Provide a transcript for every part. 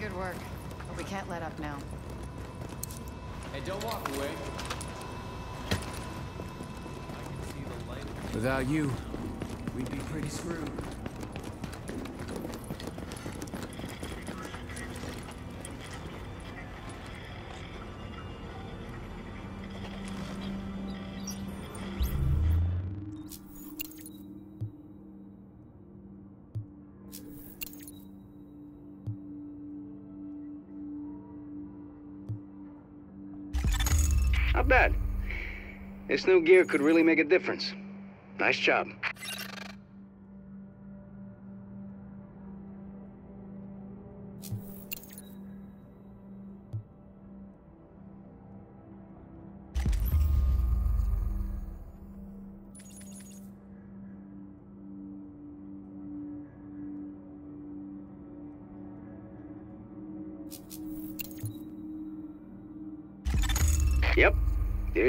Doing good work, but we can't let up now. Hey, don't walk away. Without you, we'd be pretty screwed. This new gear could really make a difference. Nice job.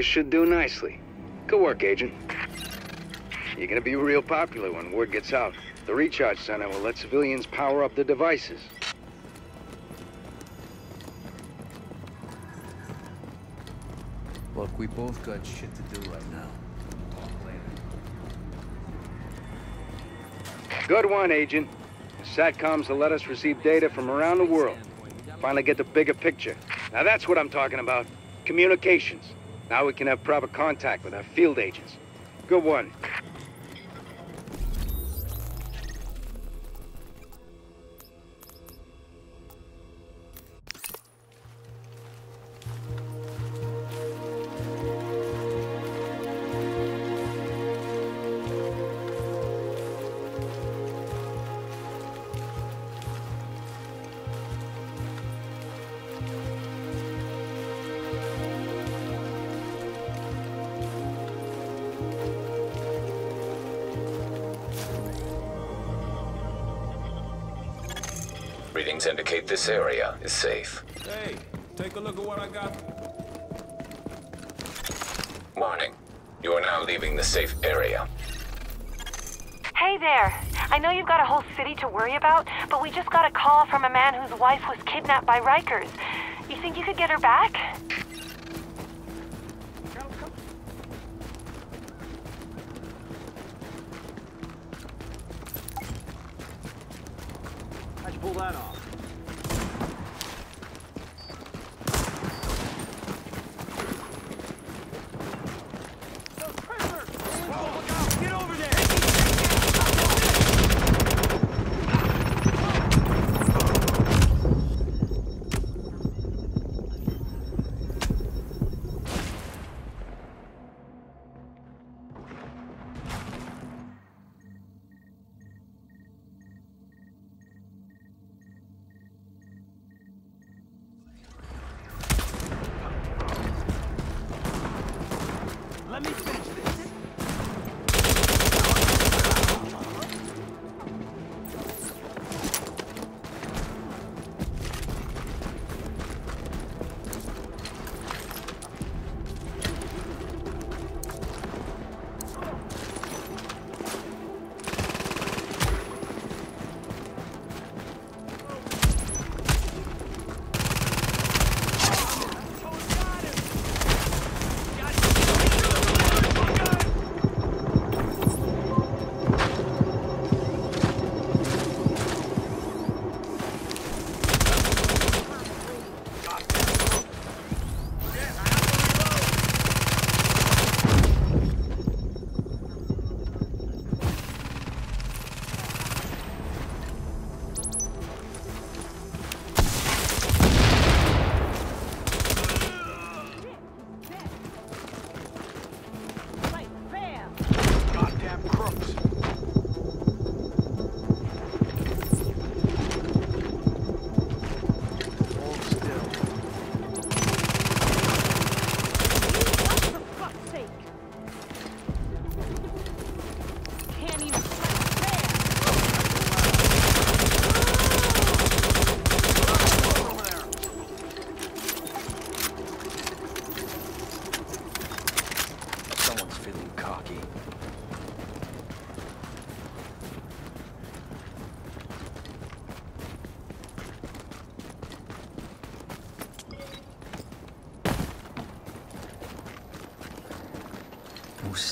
This should do nicely. Good work, Agent. You're gonna be real popular when word gets out. The recharge center will let civilians power up the devices. Look, we both got shit to do right now. Good one, Agent. The SATCOMs will let us receive data from around the world. Finally get the bigger picture. Now that's what I'm talking about. Communications. Now we can have proper contact with our field agents. Good one. This area is safe. Hey, take a look at what I got. Warning. You are now leaving the safe area. Hey there. I know you've got a whole city to worry about, but we just got a call from a man whose wife was kidnapped by Rikers. You think you could get her back? How'd you pull that off?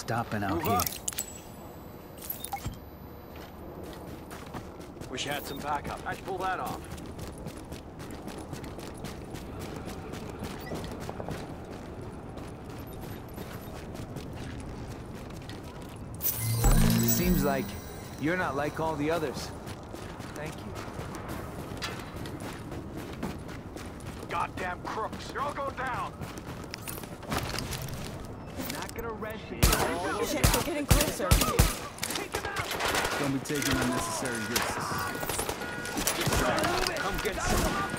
Stopping out here. Wish you had some backup. How'd you pull that off? Seems like you're not like all the others. Thank you. Goddamn crooks. You're all going down. Not gonna rest. Shit, we're getting closer. Don't be taking unnecessary risks. Come get some.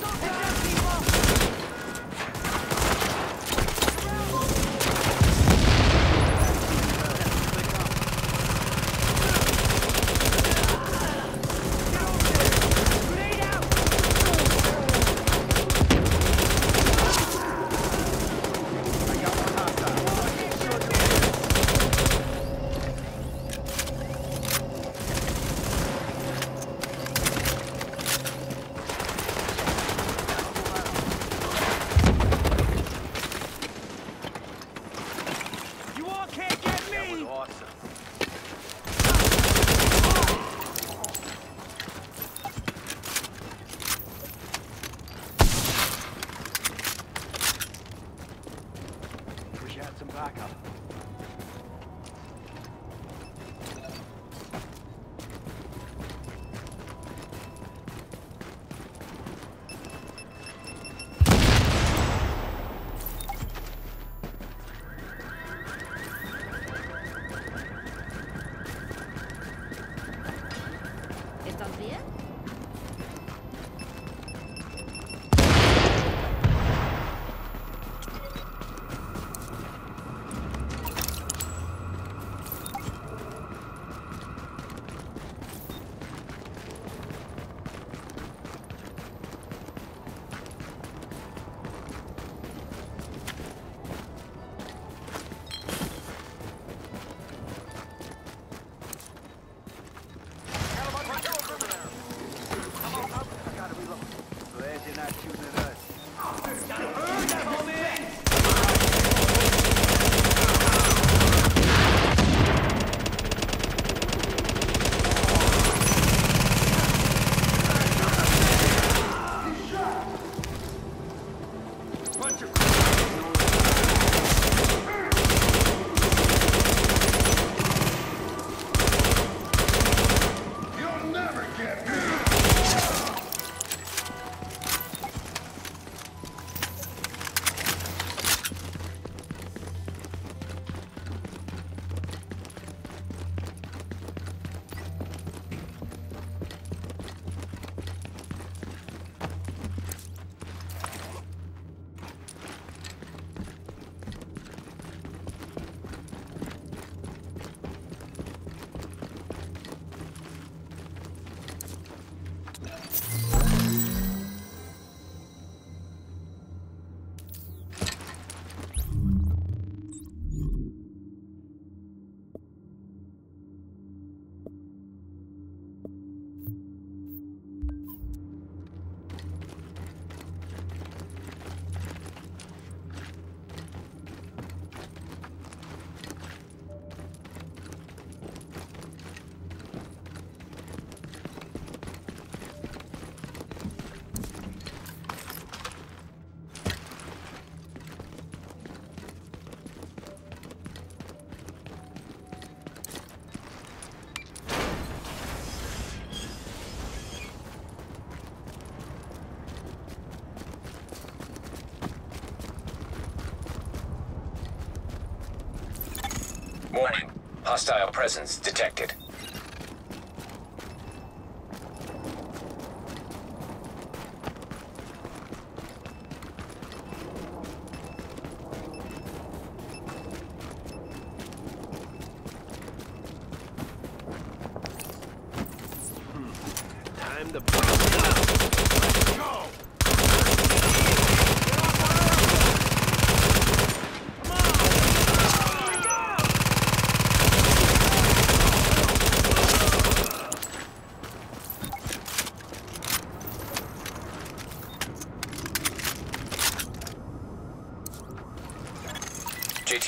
Hostile presence detected.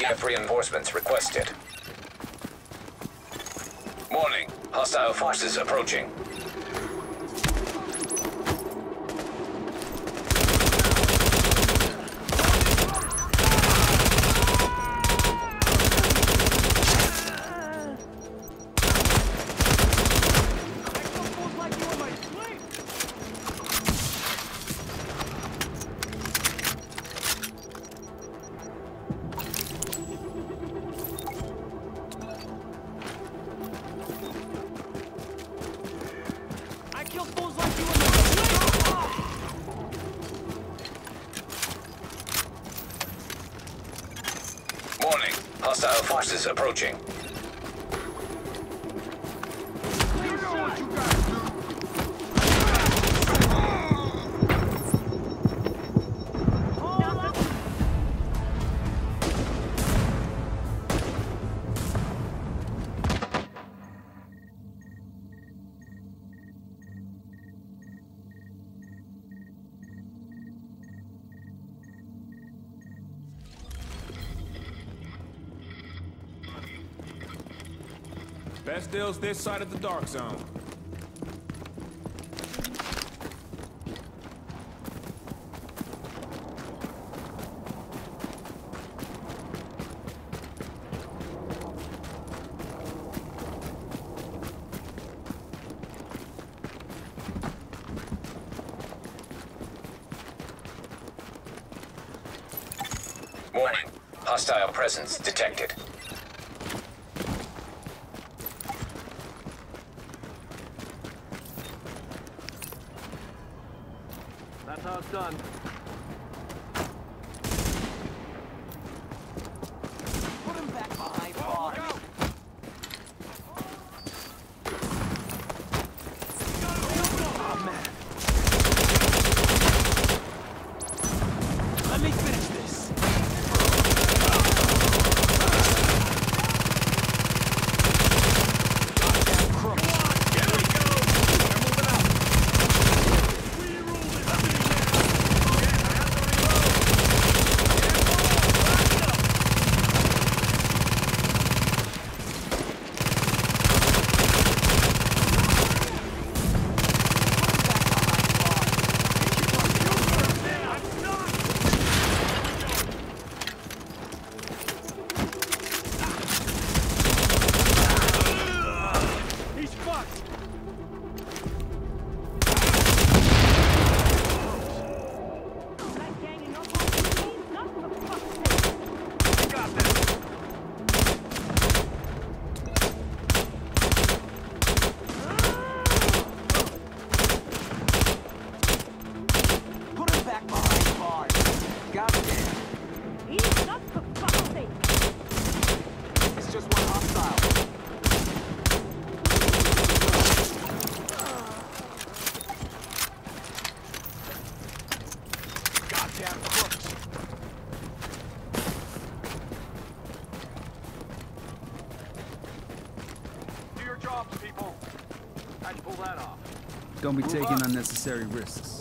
IGF reinforcements requested. Warning, hostile forces approaching. Best deals this side of the dark zone. Warning. Hostile presence detected. Don't be taking unnecessary risks.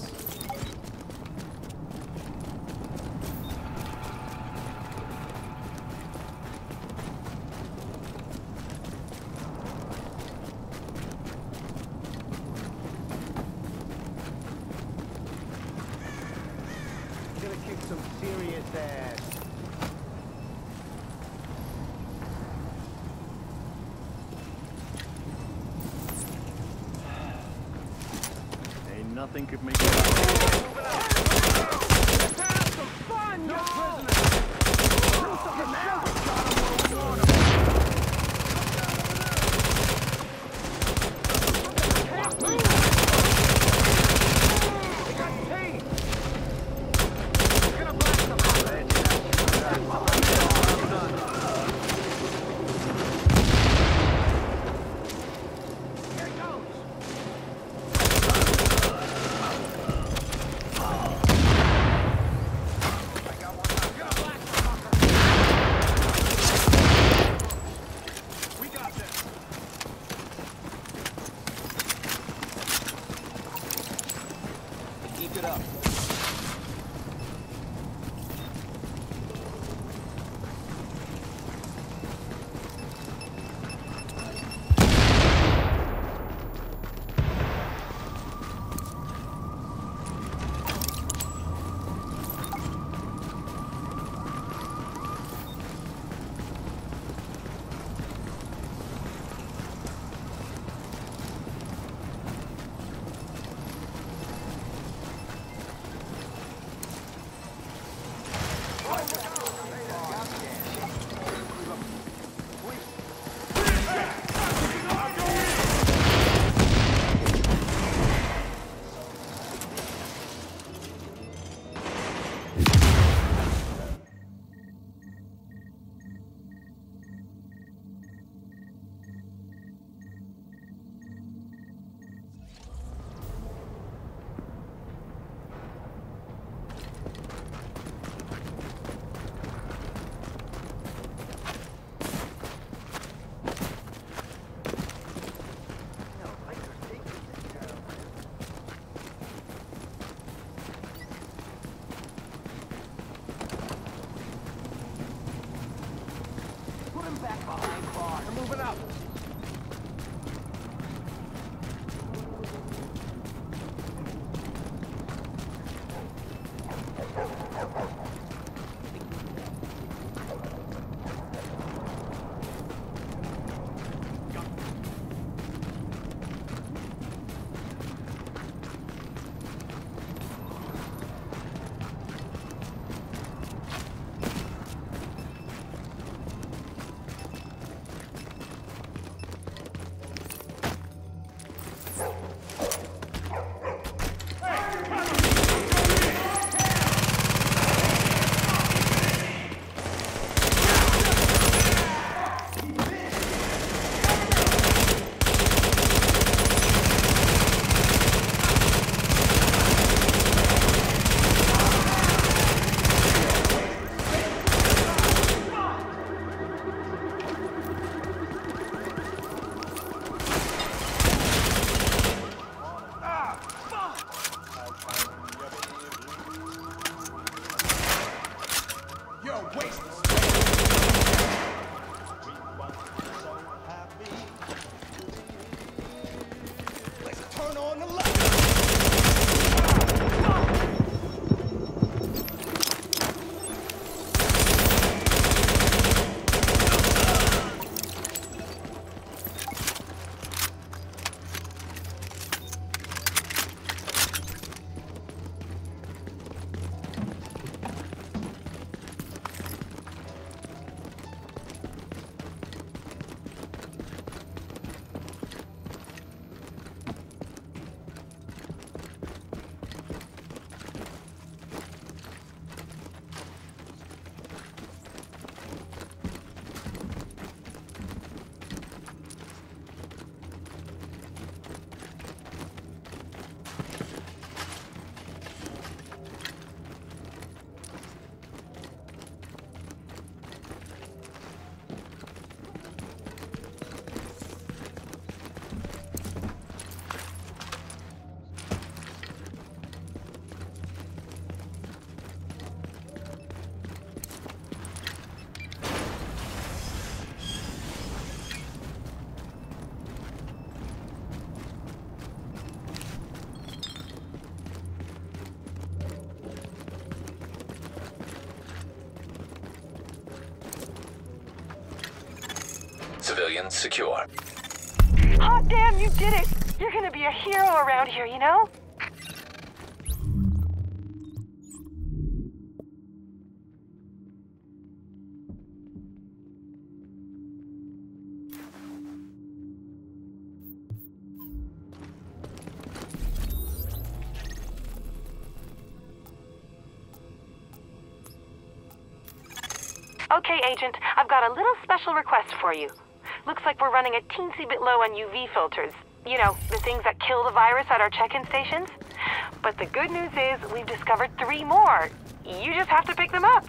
Civilians secure. Hot oh, damn, you did it! You're gonna be a hero around here, you know? Okay, Agent, I've got a little special request for you. Looks like we're running a teensy bit low on UV filters. You know, the things that kill the virus at our check-in stations. But the good news is we've discovered three more. You just have to pick them up.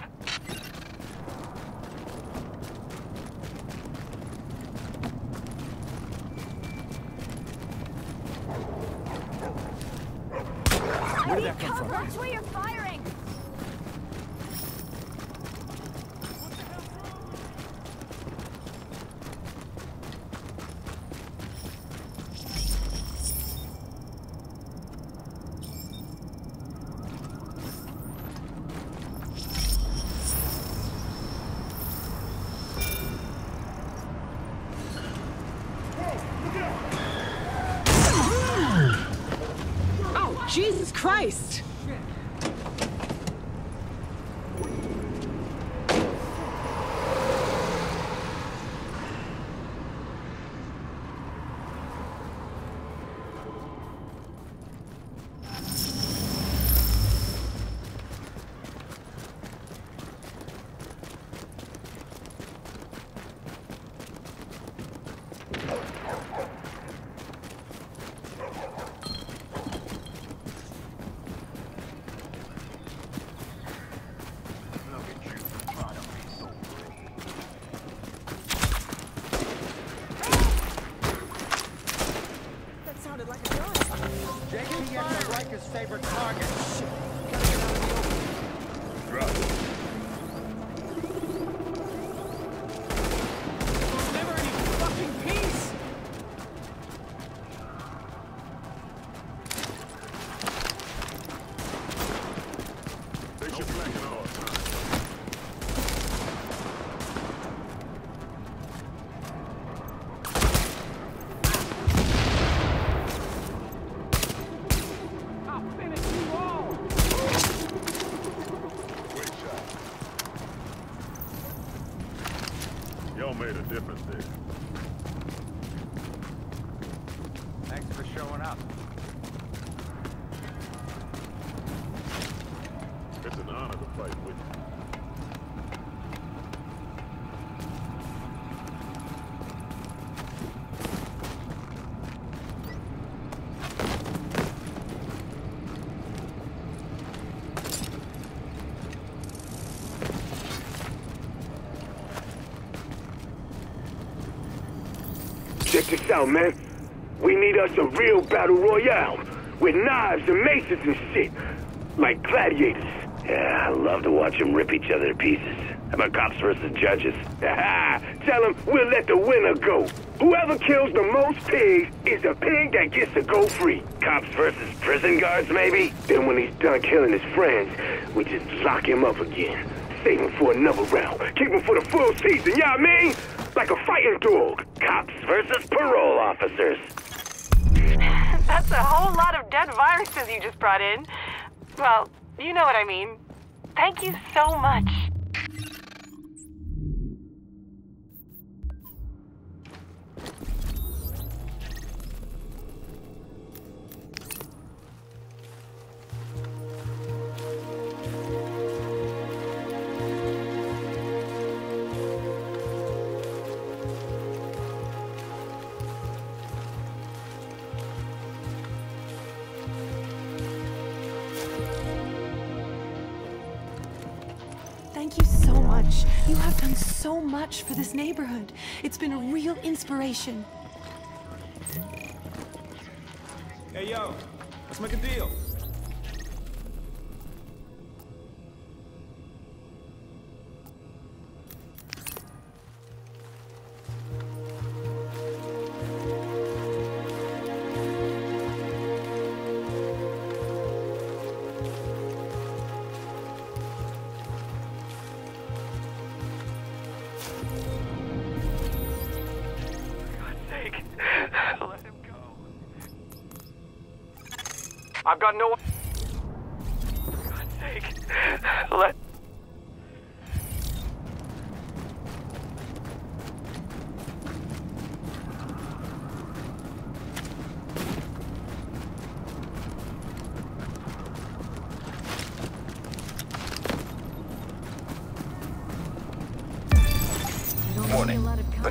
This out, man. We need us a real battle royale with knives and maces and shit, like gladiators. Yeah, I love to watch them rip each other to pieces. How about cops versus judges? Tell them we'll let the winner go. Whoever kills the most pigs is the pig that gets to go free. Cops versus prison guards, maybe? Then when he's done killing his friends, we just lock him up again. Save him for another round. Keep him for the full season, you know what I mean? Like a fighting dog. Officers. That's a whole lot of dead viruses you just brought in. Well, you know what I mean. Thank you so much. Much for this neighborhood. It's been a real inspiration. Hey, yo, let's make a deal.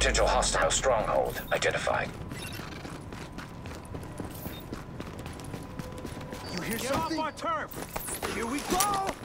Potential hostile stronghold identified. You hear Get something? off our turf! Here we go!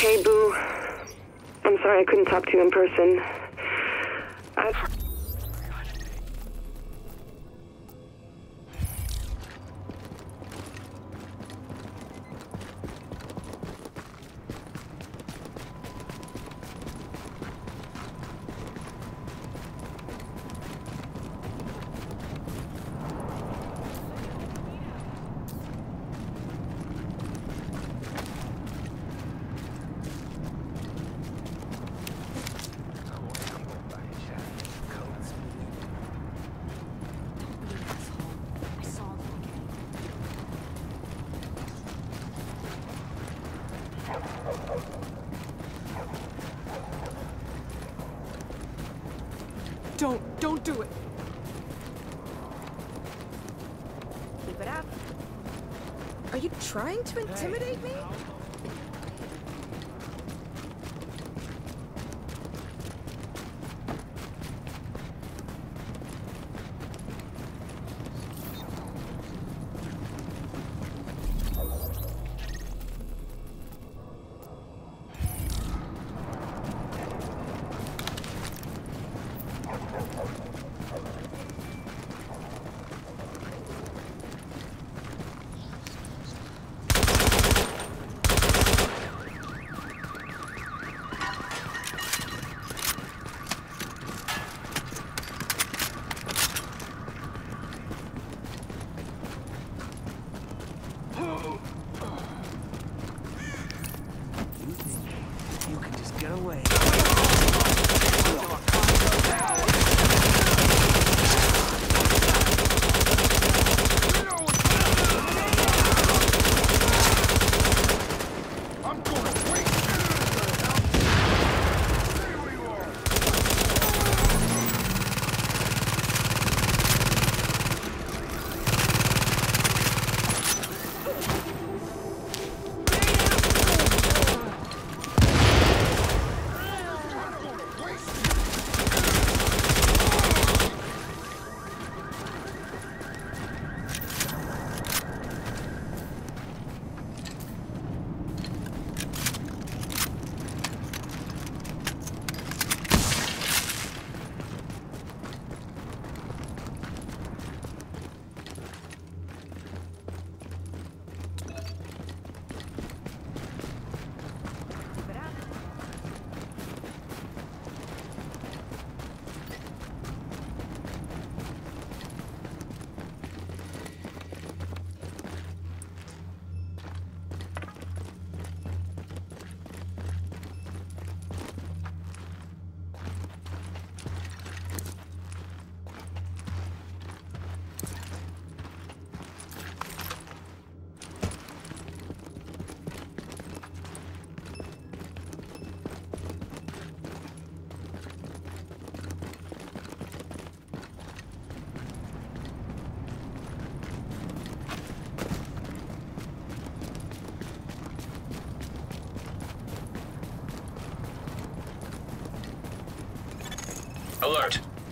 Hey, Boo. I'm sorry I couldn't talk to you in person. I've...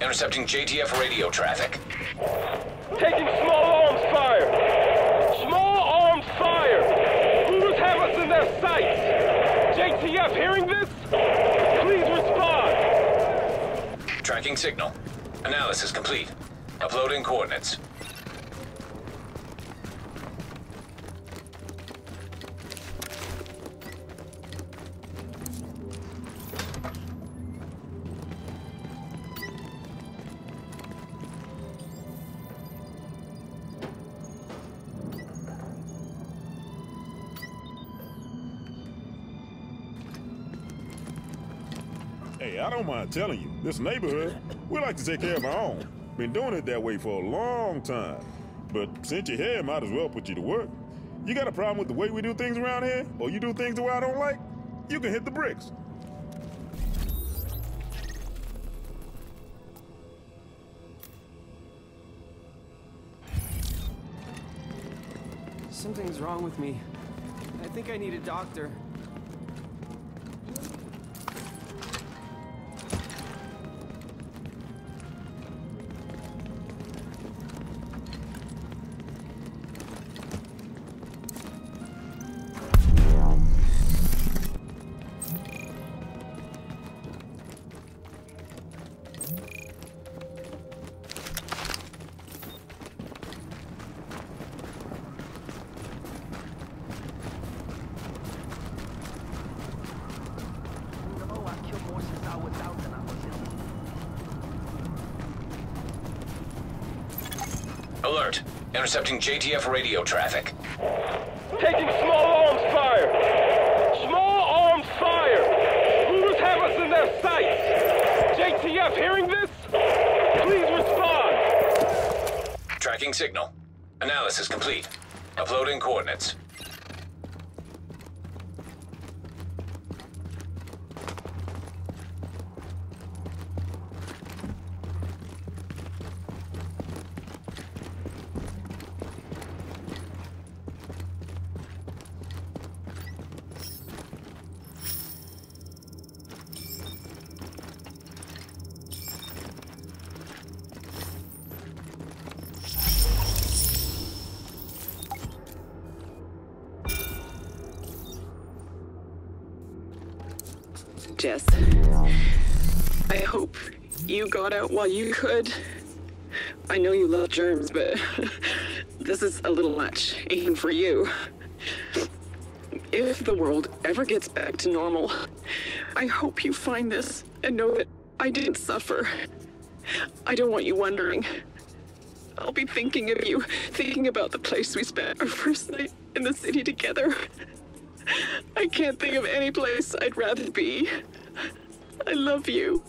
Intercepting JTF radio traffic. Taking small arms fire! Small arms fire! Hooters have us in their sights! JTF hearing this? Please respond! Tracking signal. Analysis complete. Uploading coordinates. Hey, I don't telling you, this neighborhood, we like to take care of our own. Been doing it that way for a long time. But since you're here, might as well put you to work. You got a problem with the way we do things around here? Or you do things the way I don't like? You can hit the bricks. Something's wrong with me. I think I need a doctor. Intercepting JTF radio traffic. Taking small arms fire! Small arms fire! Hooters have us in their sights! JTF hearing this? Please respond! Tracking signal. Analysis complete. Uploading coordinates. Jess, I hope you got out while you could. I know you love germs, but this is a little much, even for you. If the world ever gets back to normal, I hope you find this and know that I didn't suffer. I don't want you wondering. I'll be thinking of you, thinking about the place we spent our first night in the city together. I can't think of any place I'd rather be. I love you.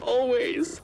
Always.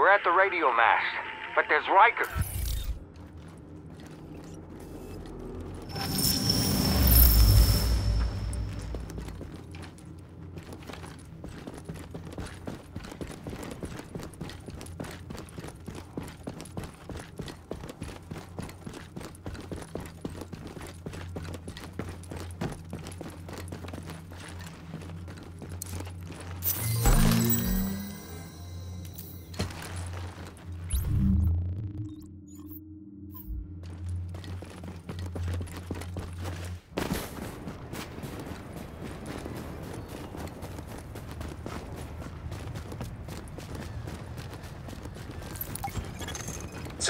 We're at the radio mast, but there's Riker.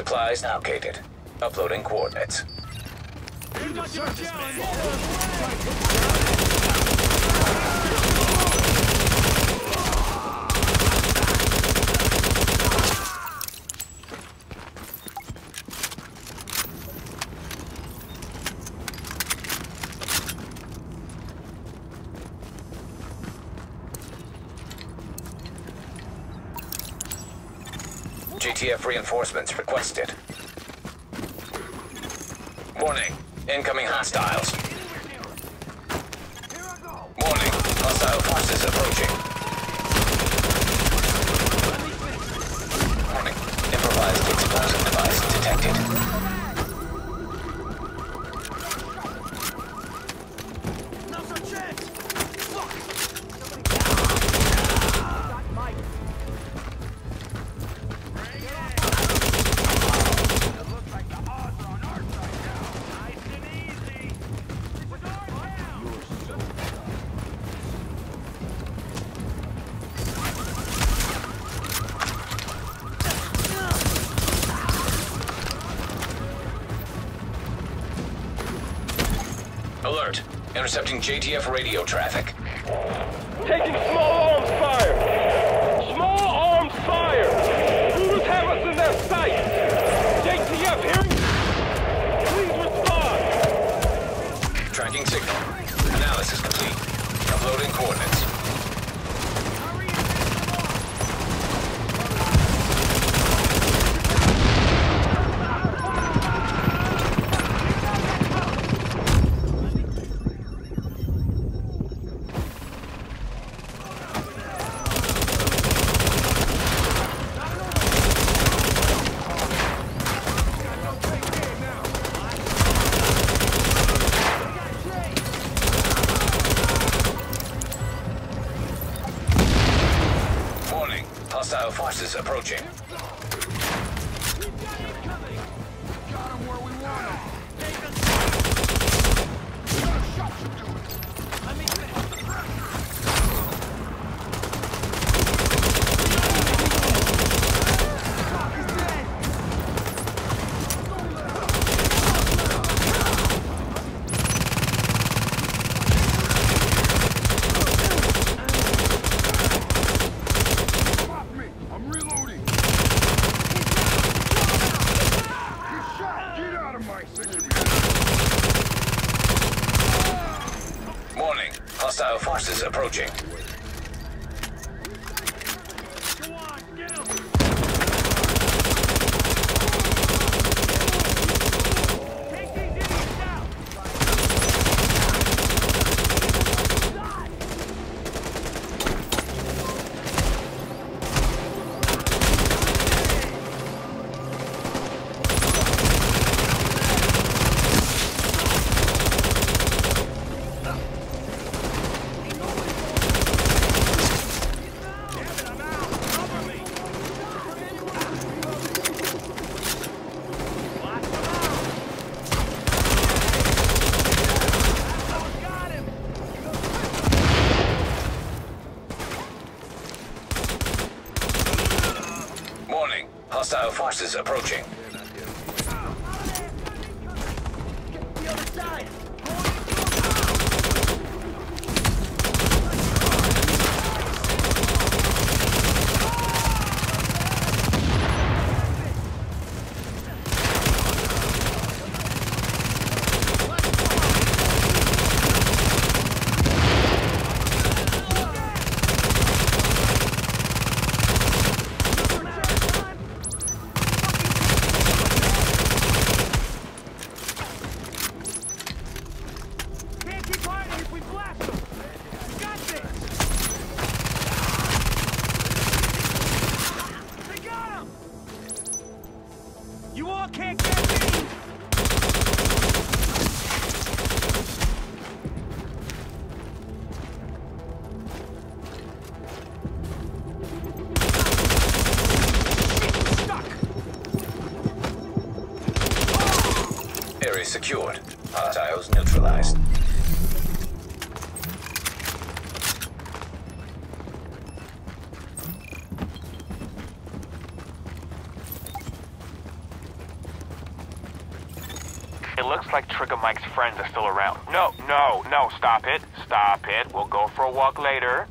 Supplies allocated. Uploading coordinates. JTF reinforcements requested. Warning. Incoming hostiles. Warning. Hostile forces approaching. Warning. Improvised explosive device detected. Intercepting JTF radio traffic. Taking small arms fire! Small arms fire! Hooters have us in their sights! JTF hearing? Please respond! Tracking signal. Analysis complete. Uploading coordinates. Warning. Hostile forces approaching. I'm reloading. Get out of my Warning. Hostile forces approaching. Warning. Forces approaching. Secured. Hostiles neutralized. It looks like Trigger Mike's friends are still around. No, no, no, stop it. Stop it. We'll go for a walk later.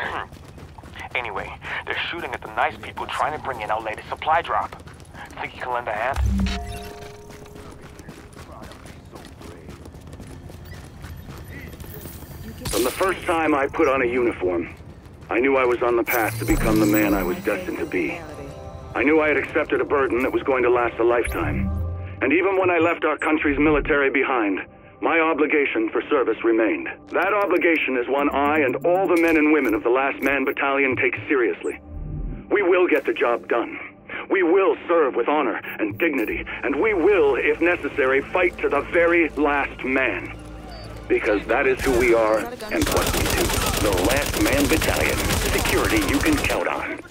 anyway, they're shooting at the nice people trying to bring in our latest supply drop. Think you can lend a hand? From the first time I put on a uniform, I knew I was on the path to become the man I was destined to be. I knew I had accepted a burden that was going to last a lifetime. And even when I left our country's military behind, my obligation for service remained. That obligation is one I and all the men and women of the Last Man Battalion take seriously. We will get the job done. We will serve with honor and dignity, and we will, if necessary, fight to the very last man. Because that is who we are and what we do. The Last Man Battalion. Security you can count on.